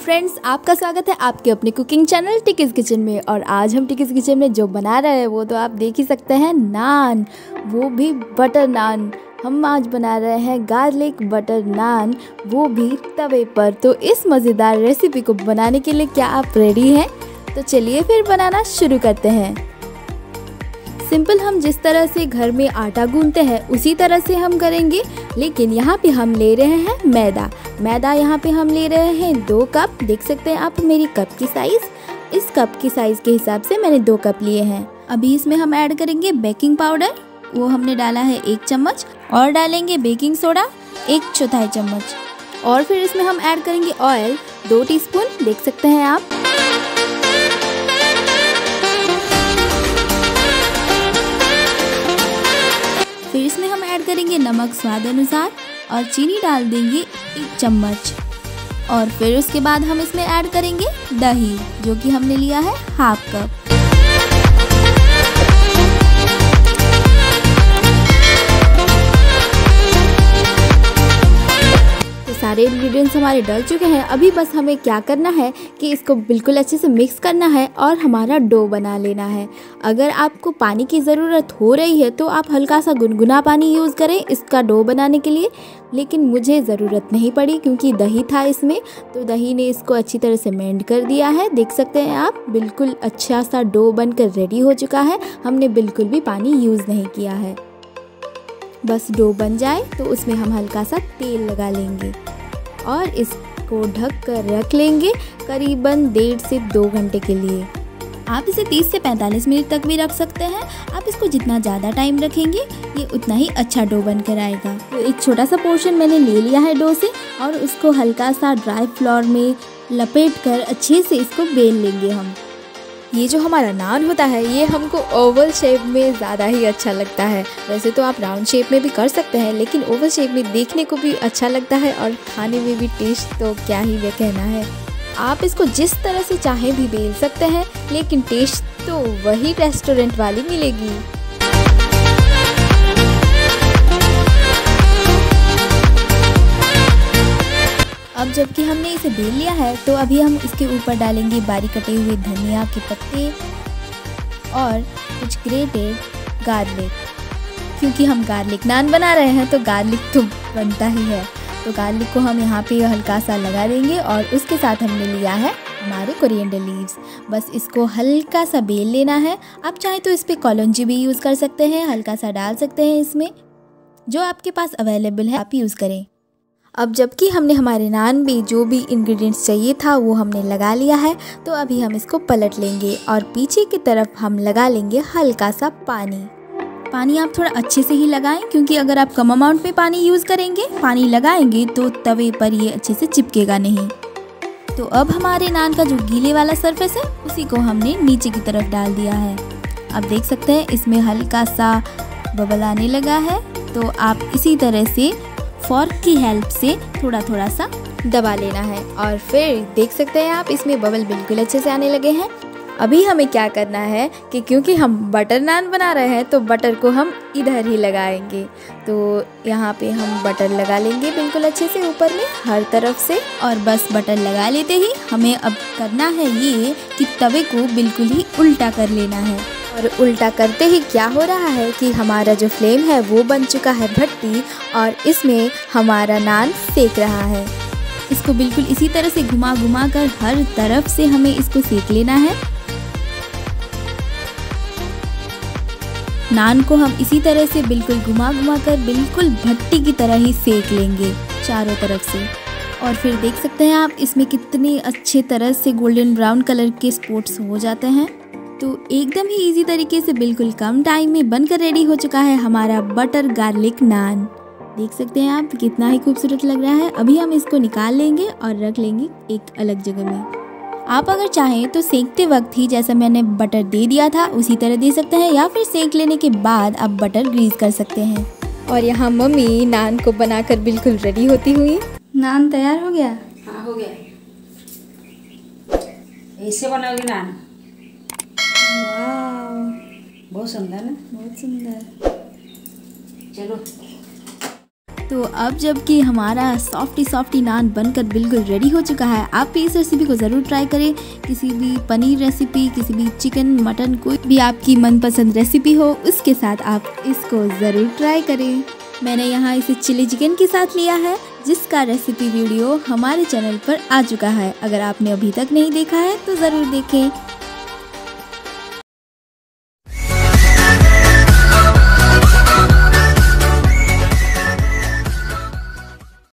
Friends आपका स्वागत है आपके अपने कुकिंग चैनल टिकिस किचन में। और आज हम टिकिस किचन में जो बना रहे हैं, वो तो आप देख ही सकते हैं नान वो भी बटर नान हम आज बना रहे हैं गार्लिक बटर नान वो भी तवे पर। तो इस मज़ेदार रेसिपी को बनाने के लिए क्या आप रेडी हैं? तो चलिए फिर बनाना शुरू करते हैं। सिंपल हम जिस तरह से घर में आटा गूंदते हैं, उसी तरह से हम करेंगे। लेकिन यहाँ पे हम ले रहे हैं मैदा। मैदा यहाँ पे हम ले रहे हैं दो कप। देख सकते हैं आप मेरी कप की साइज़ इस कप की साइज़ के हिसाब से मैंने दो कप लिए हैं। अभी इसमें हम ऐड करेंगे बेकिंग पाउडर वो हमने डाला है एक चम्मच। और डालेंगे बेकिंग सोडा एक चौथाई चम्मच। और फिर इसमें हम ऐड करेंगे ऑयल दो टीस्पून देख सकते हैं आप। ऐड करेंगे नमक स्वाद अनुसार और चीनी डाल देंगे एक चम्मच। और फिर उसके बाद हम इसमें ऐड करेंगे दही, जो कि हमने लिया है हाफ़ कप सारे इंग्रेडिएंट्स हमारे डल चुके हैं। अभी बस हमें क्या करना है कि इसको बिल्कुल अच्छे से मिक्स करना है और हमारा डो बना लेना है। अगर आपको पानी की ज़रूरत हो रही है तो आप हल्का सा गुनगुना पानी यूज़ करें इसका डो बनाने के लिए। लेकिन मुझे ज़रूरत नहीं पड़ी क्योंकि दही था इसमें तो दही ने इसको अच्छी तरह से मेंड कर दिया है। देख सकते हैं आप, बिल्कुल अच्छा सा डो बनकर रेडी हो चुका है। हमने बिल्कुल भी पानी यूज़ नहीं किया है। बस डो बन जाए तो उसमें हम हल्का सा तेल लगा लेंगे। और इसको ढक कर रख लेंगे करीबन डेढ़ से दो घंटे के लिए। आप इसे 30 से 45 मिनट तक भी रख सकते हैं। आप इसको जितना ज़्यादा टाइम रखेंगे, ये उतना ही अच्छा डो बन कर आएगा। तो एक छोटा सा पोर्शन मैंने ले लिया है डो से और उसको हल्का सा ड्राई फ्लोर में लपेट कर अच्छे से इसको बेल लेंगे हम। ये जो हमारा नान होता है, ये हमको ओवल शेप में ज़्यादा ही अच्छा लगता है। वैसे तो आप राउंड शेप में भी कर सकते हैं, लेकिन ओवल शेप में देखने को भी अच्छा लगता है और खाने में भी टेस्ट तो क्या ही वे कहना है। आप इसको जिस तरह से चाहें भी बेल सकते हैं, लेकिन टेस्ट तो वही रेस्टोरेंट वाली मिलेगी। अब जबकि हमने इसे बेल लिया है तो अभी हम इसके ऊपर डालेंगे बारीक कटे हुए धनिया के पत्ते और कुछ ग्रेटेड गार्लिक क्योंकि हम गार्लिक नान बना रहे हैं तो गार्लिक तो बनता ही है। तो गार्लिक को हम यहाँ पे हल्का सा लगा देंगे और उसके साथ हमने लिया है हमारे कोरिएंडर लीव्स बस इसको हल्का सा बेल लेना है। आप चाहे तो इस पर कॉलोंजी भी यूज़ कर सकते हैं, हल्का सा डाल सकते हैं इसमें। जो आपके पास अवेलेबल है, आप यूज़ करें। अब जबकि हमने हमारे नान में जो भी इंग्रेडिएंट्स चाहिए था, वो हमने लगा लिया है। तो अभी हम इसको पलट लेंगे और पीछे की तरफ़ हम लगा लेंगे हल्का सा पानी। पानी आप थोड़ा अच्छे से ही लगाएँ, क्योंकि अगर आप कम अमाउंट में पानी यूज़ करेंगे, पानी लगाएँगे तो तवे पर ये अच्छे से चिपकेगा नहीं। तो अब हमारे नान का जो गीले वाला सरफेस है, उसी को हमने नीचे की तरफ़ डाल दिया है। अब देख सकते हैं, इसमें हल्का सा बबल आने लगा है। तो आप इसी तरह से फॉर्क की हेल्प से थोड़ा थोड़ा सा दबा लेना है। और फिर देख सकते हैं आप, इसमें बबल बिल्कुल अच्छे से आने लगे हैं। अभी हमें क्या करना है कि क्योंकि हम बटर नान बना रहे हैं तो बटर को हम इधर ही लगाएँगे। तो यहाँ पे हम बटर लगा लेंगे बिल्कुल अच्छे से ऊपर में, हर तरफ़ से। और बस बटर लगा लेते ही हमें अब करना है ये कि तवे को बिल्कुल ही उल्टा कर लेना है। और उल्टा करते ही क्या हो रहा है कि हमारा जो फ्लेम है वो बन चुका है भट्टी और इसमें हमारा नान सेक रहा है। इसको बिल्कुल इसी तरह से घुमा घुमा कर हर तरफ़ से हमें इसको सेक लेना है। नान को हम इसी तरह से बिल्कुल घुमा घुमा कर बिल्कुल भट्टी की तरह ही सेक लेंगे चारों तरफ़ से। और फिर देख सकते हैं आप, इसमें कितने अच्छे तरह से गोल्डन ब्राउन कलर के स्पॉट्स हो जाते हैं। तो एकदम ही इजी तरीके से बिल्कुल कम टाइम में बनकर रेडी हो चुका है हमारा बटर गार्लिक नान देख सकते हैं आप कितना ही खूबसूरत लग रहा है। अभी हम इसको निकाल लेंगे और रख लेंगे एक अलग जगह में। आप अगर चाहें तो सेकते वक्त ही जैसा मैंने बटर दे दिया था उसी तरह दे सकते हैं या फिर सेक लेने के बाद आप बटर ग्रीस कर सकते हैं। और यहाँ मम्मी नान को बनाकर बिल्कुल रेडी होती हुई। नान तैयार हो गया? हाँ हो गया। ऐसे बनाओगे नान बहुत सुंदर ना बहुत सुंदर। चलो। तो अब जबकि हमारा सॉफ्टी सॉफ्टी नान बनकर बिल्कुल रेडी हो चुका है आप भी इस रेसिपी को ज़रूर ट्राई करें। किसी भी पनीर रेसिपी किसी भी चिकन मटन कोई भी आपकी मनपसंद रेसिपी हो उसके साथ आप इसको ज़रूर ट्राई करें। मैंने यहाँ इसे चिली चिकन के साथ लिया है जिसका रेसिपी वीडियो हमारे चैनल पर आ चुका है। अगर आपने अभी तक नहीं देखा है तो ज़रूर देखें।